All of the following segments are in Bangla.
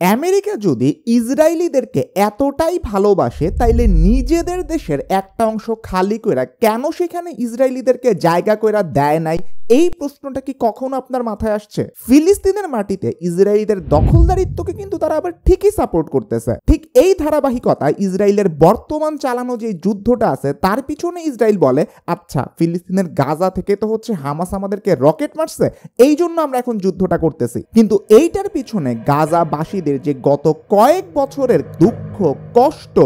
আমেরিকা যদি ইসরায়েলিদেরকে এতটাই ভালোবাসে, তাইলে নিজেদের দেশের একটা অংশ খালি কইরা কেন সেখানে ইসরায়েলিদেরকে জায়গা কইরা দেয় নাই? এই প্রশ্নটা কি কখনো আপনার মাথায় আসছে? ফিলিস্তিনের মাটিতে ইসরায়েলিদের দখলদারিত্বকে কিন্তু তারা আবার ঠিকই সাপোর্ট করতেছে। ঠিক এই ধারাবাহিকতা ইসরায়েলের বর্তমান চালানো যে যুদ্ধটা আছে, তার পিছনে ইসরায়েল বলে আচ্ছা ফিলিস্তিনের গাজা থেকে তো হচ্ছে হামাস আমাদেরকে রকেট মারছে এই জন্য আমরা এখন যুদ্ধটা করতেছি। কিন্তু এইটার পিছনে গাজাবাসীদের যে গত কয়েক বছরের দুঃখ কষ্ট,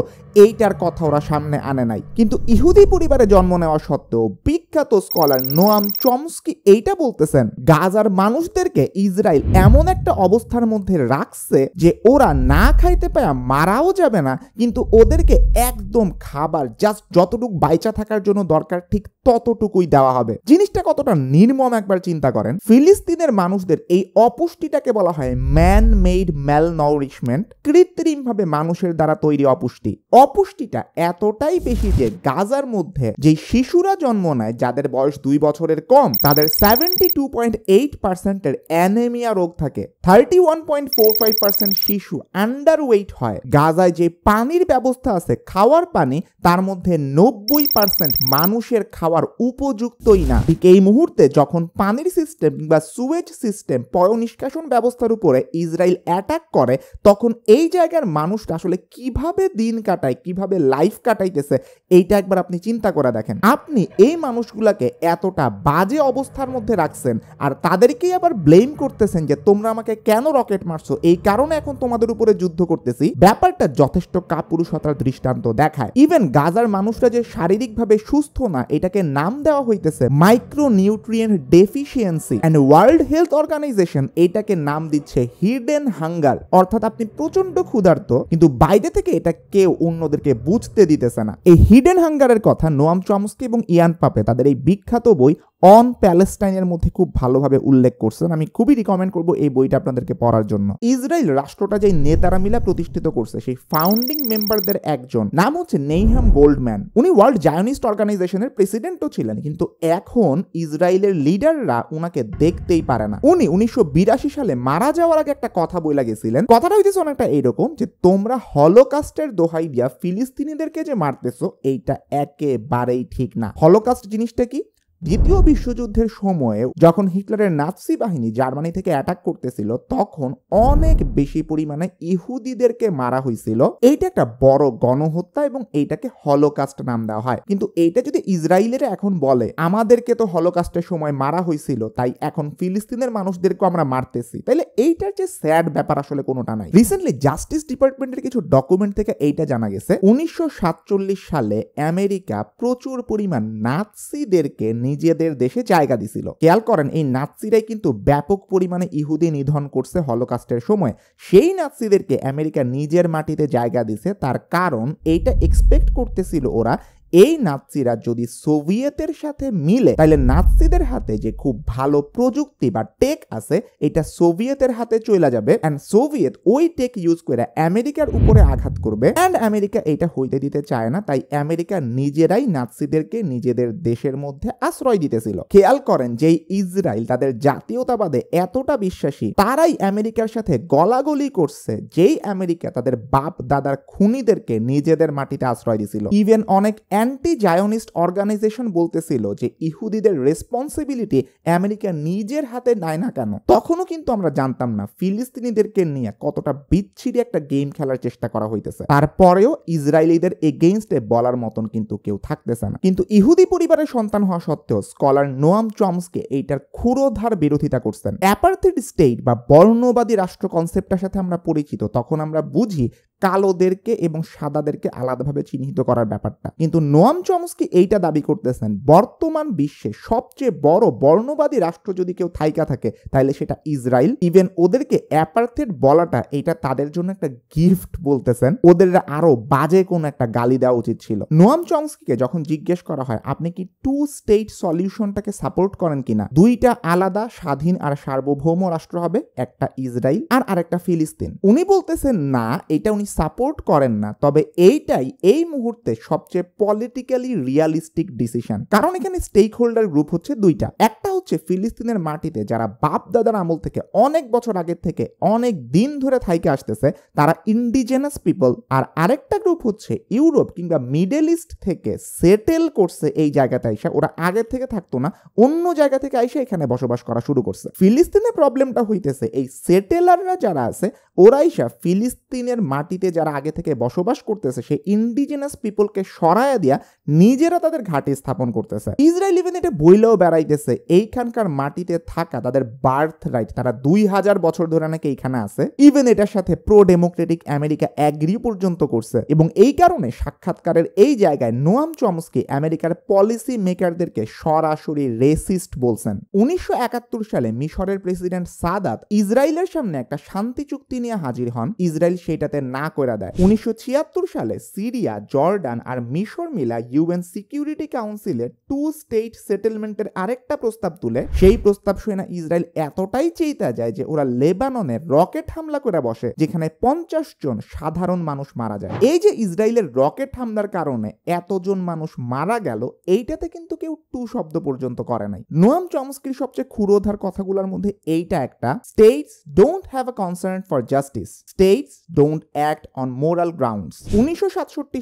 এইটার কথা ওরা সামনে আনে নাই। কিন্তু ইহুদি পরিবারে জন্ম নেওয়া সত্ত্বেও বিখ্যাত স্কলার নোয়াম চমস্কি এইটা বলতেছেন, গাজার মানুষদেরকে ইসরায়েল এমন একটা অবস্থার মধ্যে রাখছে যে ওরা না খাইতে পায়া মারাও যাবে না, কিন্তু ওদেরকে একদম খাবার জাস্ট যতটুকু বাইচা থাকার জন্য দরকার, ঠিক ততটুকুই দেওয়া হবে। জিনিসটা কতটা নির্মম একবার চিন্তা করেন, ফিলিস্তিনের মানুষদের এই অপুষ্টিটাকে বলা হয় ম্যান মেড ম্যাল নরিশমেন্ট কৃত্রিমভাবে মানুষের দ্বারা তৈরি অপুষ্টি। অপুষ্টিটা এতটাই বেশি যে গাজার মধ্যে যে শিশুরা জন্ম নেয়, যাদের বয়স দুই বছরের কম, তাদের সেভেন্টি টু পয়েন্ট এইট পার্সেন্টের অ্যানেমিয়া রোগ থাকে। Thirty one point four five percent শিশু আন্ডার ওয়েট হয়। গাজায় যে পানির ব্যবস্থা আছে, খাওয়ার পানি, তার মধ্যে নব্বই পার্সেন্ট মানুষের খাওয়ার উপযুক্তই না। ঠিক এই মুহূর্তে যখন পানির সিস্টেম বা সুয়েজ সিস্টেম পয় নিষ্কাশন ব্যবস্থার উপরে ইসরায়েল অ্যাটাক করে, তখন এই জায়গার মানুষটা আসলে কীভাবে দিন কাটায়, কীভাবে লাইফ কাটাইতেছে, এইটা একবার আপনি চিন্তা করে দেখেন। আপনি এই মানুষগুলাকে এতটা বাজে অবস্থার মধ্যে রাখছেন আর তাদেরকেই আবার ব্লেম করতেছেন যে তোমরা আমাকে কেন রকেট মারছো? এই কারণে এখন তোমাদের উপরে যুদ্ধ করতেছি। ব্যাপারটা যথেষ্ট কাপুরুষতার দৃষ্টান্ত দেখায়। ইভেন গাজার মানুষরা যে শারীরিকভাবে সুস্থ না, এটাকে নাম দেওয়া হইতেছে micronutrient deficiency and World Health Organization এটাকে নাম দিচ্ছে হিডেন হাঙ্গার অর্থাৎ আপনি প্রচণ্ড ক্ষুধার্ত, কিন্তু বাইরে থেকে এটা কেউ অন্যদেরকে বুঝতে দিতেছে না। এই হিডেন হাঙ্গারের কথা নোয়াম চমস্কি এবং ইয়ান পাপে তাদের এই বিখ্যাত বই অন প্যালেস্টাইনের মধ্যে খুব ভালোভাবে উল্লেখ করছেন। আমি খুবই রিকমেন্ড করব এই বইটা আপনাদেরকে পড়ার জন্য। ইসরায়েল রাষ্ট্রটা যে নেতারা মিলা প্রতিষ্ঠিত করছে, সেই ফাউন্ডিং মেম্বারদের একজন, নাম হচ্ছে নেইহাম গোল্ডম্যান। উনি ওয়ার্ল্ড জায়নিস্ট অর্গানাইজেশনের প্রেসিডেন্টও ছিলেন, কিন্তু এখন ইসরায়েলের লিডাররা উনাকে দেখতেই পারে না। উনি উনিশশো বিরাশি সালে মারা যাওয়ার আগে একটা কথা বলে গেছিলেন। কথাটা হইতেছে অনেকটা এইরকম যে, তোমরা হলোকাস্টের দোহাই দিয়া ফিলিস্তিনিদেরকে যে মারতেছো, এইটা একেবারেই ঠিক না। হলোকাস্ট জিনিসটা কি? দ্বিতীয় বিশ্বযুদ্ধের সময়ে যখন হিটলারের নাৎসি বাহিনী জার্মানি থেকে অ্যাটাক করতেছিল, তখন অনেক বেশি পরিমাণে ইহুদিদেরকে মারা হয়েছিল। এইটা একটা বড় গণহত্যা এবং এইটাকে হলোকাস্ট নাম দেওয়া হয়। কিন্তু এইটা যদি ইসরায়েলের এখন বলে, আমাদেরকে তো হলোকাস্টের সময় মারা হয়েছিল, তাই এখন ফিলিস্তিনের মানুষদেরকে আমরা মারতেছি। তাইলে এইটার যে স্যাড ব্যাপার আসলে কোনোটা নাই। রিসেন্টলি জাস্টিস ডিপার্টমেন্টের কিছু ডকুমেন্ট থেকে এইটা জানা গেছে, উনিশশো সাতচল্লিশ সালে আমেরিকা প্রচুর পরিমাণ নাৎসিদেরকে নিজেদের দেশে জায়গা দিছিল। খেয়াল করেন, এই নাৎসিরাই কিন্তু ব্যাপক পরিমাণে ইহুদি নিধন করছে হলোকাস্টের সময়। সেই নাৎসিদেরকে আমেরিকা নিজের মাটিতে জায়গা দিছে, তার কারণ এইটা এক্সপেক্ট করতেছিল ওরা এই নাৎসিরা যদি সোভিয়েতের সাথে মিলে তাহলে নাৎসিদের হাতে যে খুব ভালো প্রযুক্তি বা টেক আছে, এটা সোভিয়েতের হাতে চলে যাবে। অ্যান্ড সোভিয়েত ওই টেক ইউজ করে আমেরিকার উপরে আঘাত করবে। অ্যান্ড আমেরিকা এটা হইতে দিতে চায় না, তাই আমেরিকা নিজেরাই নাৎসিদেরকে নিজেদের দেশের মধ্যে আশ্রয় দিতেছিল। খেয়াল করেন যে ইসরায়েল তাদের জাতীয়তাবাদে এতটা বিশ্বাসী, তারাই আমেরিকার সাথে গলাগলি করছে, যেই আমেরিকা তাদের বাপ দাদার খুনিদেরকে নিজেদের মাটিতে আশ্রয় দিছিল। ইভেন অনেক অ্যান্টি জায়নিস্ট অর্গানাইজেশন বলতেছিল যে ইহুদিদের রেসপন্সিবিলিটি আমেরিকা নিজের হাতে নেয় না কেন? তখনও কিন্তু আমরা জানতাম না ফিলিস্তিনিদেরকে নিয়ে কতটা বিচ্ছিরি একটা গেম খেলার চেষ্টা করা হইতেছে। তারপরেও ইসরায়েলিদের এগেইনস্টে বলার মতন কিন্তু কেউ থাকতেছে না। কিন্তু ইহুদি পরিবারের সন্তান হওয়া সত্ত্বেও স্কলার নোয়াম চমসকে এইটার ক্ষুরোধার বিরোধিতা করছেন। অ্যাপার্থিড স্টেট বা বর্ণবাদী রাষ্ট্র কনসেপ্টটার সাথে আমরা পরিচিত, তখন আমরা বুঝি কালোদেরকে এবং সাদাদেরকে আলাদাভাবে চিহ্নিত করার ব্যাপারটা। কিন্তু নোয়াম চমস্কি এইটা দাবি করতেছেন, বর্তমান বিশ্বে সবচেয়ে বড় বর্ণবাদী রাষ্ট্র যদি কেউ থাইকা থাকে তাহলে সেটা ইসরায়েল ইভেন ওদেরকে অ্যাপার্থেড বলাটা এটা তাদের জন্য একটা গিফট বলতেছেন। ওদের আরও বাজে কোন একটা গালি দেওয়া উচিত ছিল। নোয়াম চমস্কিকে যখন জিজ্ঞেস করা হয়, আপনি কি টু স্টেট সলিউশনটাকে সাপোর্ট করেন কিনা? দুইটা আলাদা স্বাধীন আর সার্বভৌম রাষ্ট্র হবে, একটা ইসরায়েল আর আরেকটা ফিলিস্তিন। উনি বলতেছেন, না, এটা উনি সাপোর্ট করেন না, তবে এইটাই, এই মুহূর্তে সবচেয়ে পলিটিক্যালি রিয়ালিস্টিক ডিসিশন কারণ এখানে স্টেক হোল্ডার গ্রুপ হচ্ছে দুইটা। একটা হচ্ছে ফিলিস্তিনের মাটিতে যারা বাপ দাদার আমল থেকে অনেক বছর আগের থেকে অনেক দিন ধরে থাইকে আসতেছে, তারা ইন্ডিজেনাস পিপল আর আরেকটা গ্রুপ হচ্ছে ইউরোপ কিংবা মিডল ইস্ট থেকে সেটেল করছে এই জায়গাতে আইসা। ওরা আগের থেকে থাকতো না, অন্য জায়গা থেকে আইসা এখানে বসবাস করা শুরু করছে। ফিলিস্তিনের প্রবলেমটা হইতেছে, এই সেটেলাররা যারা আছে ওরাইসা ফিলিস্তিনের মাটিতে যারা আগে থেকে বসবাস করতেছে, সেই ইন্ডিজিনাস পিপলকে সরায়া দিয়া নিজেরা তাদের ঘাঁটি স্থাপন করতেছে। ইসরায়েল ইভেন এটা বইলেও বেড়াইতেছে, এইখানকার মাটিতে থাকা তাদের বার্থ রাইট তারা দুই হাজার বছর ধরে নাকি এইখানে আছে। ইভেন এটার সাথে প্রো ডেমোক্রেটিক আমেরিকা অ্যাগ্রি পর্যন্ত করছে। এবং এই কারণে সাক্ষাৎকারের এই জায়গায় নোয়াম চমস্কি আমেরিকার পলিসি মেকারদেরকে সরাসরি রেসিস্ট বলছেন। উনিশশো একাত্তর সালে মিশরের প্রেসিডেন্ট সাদাত ইসরায়েলের সামনে একটা শান্তি চুক্তি নিয়ে হাজির হন। ইসরায়েল সেটাতে না করে দেয়। উনিশশো ছিয়াত্তর সালে সিরিয়া, জর্ডান আর মিশর মিলা ইউএন সিকিউরিটি কাউন্সিলের টু স্টেট সেটেলমেন্টের আরেকটা প্রস্তাব তুলে। সেই প্রস্তাব শুনে ইসরায়েল এতটাই চেইতা যায় যে ওরা লেবাননে রকেট হামলা করে বসে, যেখানে পঞ্চাশ জন সাধারণ মানুষ মারা যায়। এই যে ইসরায়েলের রকেট হামলার কারণে এতজন মানুষ মারা গেল, এইটাতে কিন্তু কেউ টু শব্দ পর্যন্ত করে নাই। নোয়াম চমস্কির সবচেয়ে ক্ষুরোধার কথাগুলোর মধ্যে এইটা একটা states don't have a concern for justice states don't act on moral grounds উনিশশো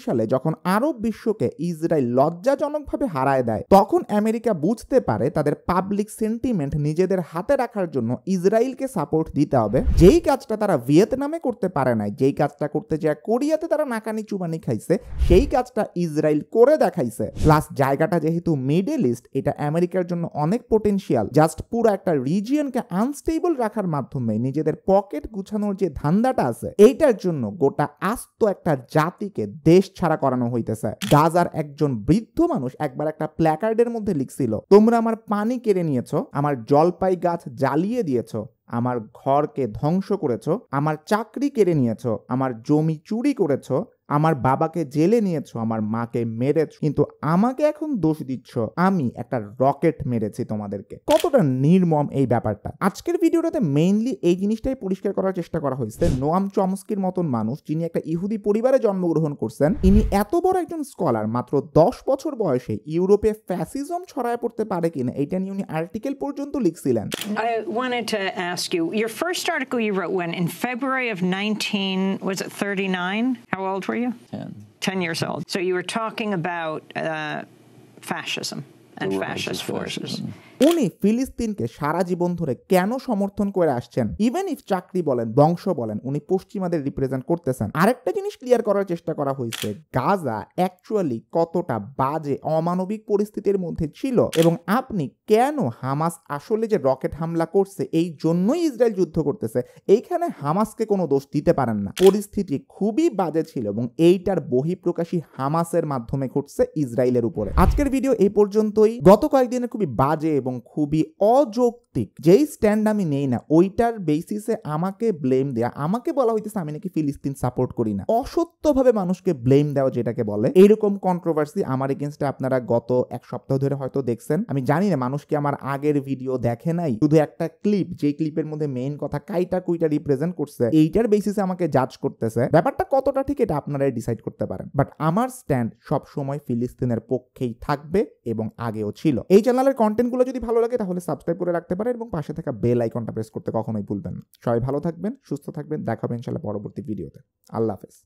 সালে যখন আরব বিশ্বকে ইসরায়েল লজ্জাজনকভাবে হারায় দেয়, তখন আমেরিকা বুঝতে পারে তাদের পাবলিক সেন্টিমেন্ট নিজেদের হাতে রাখার জন্য ইসরায়েলকে সাপোর্ট দিতে হবে। যেই কাজটা তারা ভিয়েতনামে করতে পারে নাই, যেই কাজটা করতে যায় কোরিয়াতে তারা নাকানি চুবানি খাইছে, সেই কাজটা ইসরায়েল করে দেখাইছে। প্লাস জায়গাটা যেহেতু মিডল ইস্ট এটা আমেরিকার জন্য অনেক পোটেনশিয়াল জাস্ট পুরো একটা রিজিয়নকে আনস্টেবল রাখার মাধ্যমে নিজেদের পকেট গুছানোর যে ধান্দাটা আছে, এইটার জন্য গোটা আস্ত একটা জাতিকে দেশ ছাড়া করানো হইতেছে। গাজার একজন বৃদ্ধ মানুষ একবার একটা প্ল্যাকার্ডের মধ্যে লিখছিল, তোমরা আমার পানি কেড়ে নিয়েছ, আমার জলপাই গাছ জ্বালিয়ে দিয়েছ, আমার ঘরকে ধ্বংস করেছ, আমার চাকরি কেড়ে নিয়েছ, আমার জমি চুরি করেছ আমার বাবাকে জেলে নিয়েছো, আমার মাকে মেরেছ, কিন্তু আমাকে এখন দোষ দিচ্ছ। আমি একটা রকেট মেরেছি তোমাদেরকে। কতটা নির্মম এই ব্যাপারটা। আজকের ভিডিওটাতে মেইনলি এই জিনিসটাই পরিষ্কার করার চেষ্টা করা হয়েছে। নোয়াম চমস্কির মতন মানুষ, যিনি একটা ইহুদি পরিবারে জন্মগ্রহণ করছেন, ইনি এত বড় একজন স্কলার, মাত্র দশ বছর বয়সে ইউরোপে ফ্যাসিজম ছড়ায় পড়তে পারে কিনা, এটা নিয়ে উনি আর্টিকেল পর্যন্ত লিখছিলেন। I wanted to ask you, your first article you wrote when, in February of 19 was it 39? How old were you? 10. 10 years old. So you were talking about uh, fascism and fascist forces. fascism. উনি ফিলিস্তিনকে সারা জীবন ধরে কেন সমর্থন করে আসছেন? ইভেন ইফ চাকরি বলেন, বংশ বলেন, উনি পশ্চিমাদের রিপ্রেজেন্ট করতেছেন। আরেকটা জিনিস ক্লিয়ার করার চেষ্টা করা হয়েছে, গাজা অ্যাকচুয়ালি কতটা বাজে, অমানবিক পরিস্থিতির মধ্যে ছিল এবং আপনি কেন হামাস আসলে যে রকেট হামলা করছে, এই জন্যই ইসরায়েল যুদ্ধ করতেছে, এইখানে হামাসকে কোনো দোষ দিতে পারেন না। পরিস্থিতি খুবই বাজে ছিল এবং এইটার বহিঃপ্রকাশী হামাসের মাধ্যমে ঘটছে ইসরায়েলের উপরে। আজকের ভিডিও এই পর্যন্তই। গত কয়েকদিনে খুবই বাজে এবং খুবই অযৌক্তিক যেই স্ট্যান্ড আমি নেই না, ওইটার বেসিসে আমাকে ব্লেম দেয়া, আমাকে বলা হইতেছে আমি নাকি ফিলিস্তিন সাপোর্ট করি না। অসত্যভাবে মানুষকে ব্লেম দেওয়া যেটাকে বলে এইরকম কন্ট্রোভার্সি আমার এগেনস্টে আপনারা গত এক সপ্তাহ ধরে হয়তো দেখছেন। আমি জানি না, মানুষ কি আমার আগের ভিডিও দেখে নাই? শুধু একটা ক্লিপ যে ক্লিপের মধ্যে মেইন কথা কাইটা কুইটা রিপ্রেজেন্ট করছে, এইটার বেসিসে আমাকে জাজ করতেছে। ব্যাপারটা কতটা ঠিক এটা আপনারাই ডিসাইড করতে পারেন। বাট আমার স্ট্যান্ড সব সময় ফিলিস্তিনের পক্ষেই থাকবে এবং আগেও ছিল। এই চ্যানেলের কন্টেন্টগুলো যদি ভালো লাগে তাহলে সাবস্ক্রাইব করে রাখতে পারেন এবং পাশে থাকা বেল আইকনটা প্রেস করতে কখনোই ভুলবেন না। সবাই ভালো থাকবেন, সুস্থ থাকবেন দেখাবেন ইনশাল্লাহ পরবর্তী ভিডিওতে। আল্লাহ হাফেজ।